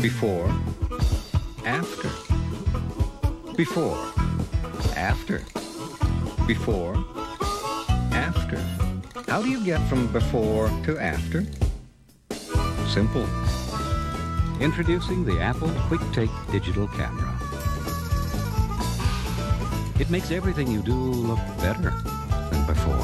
Before. After. Before. After. Before. After. How do you get from before to after? Simple. Introducing the Apple QuickTake digital camera. It makes everything you do look better. than before.